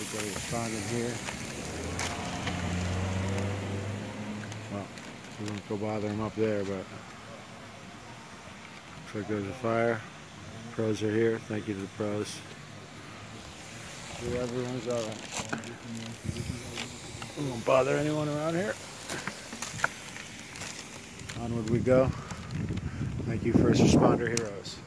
We got responding here. Well, we won't go bother him up there, but truck goes to fire. Pros are here. Thank you to the pros. Everyone's alright. We won't bother anyone around here. Onward we go. Thank you, first responder heroes.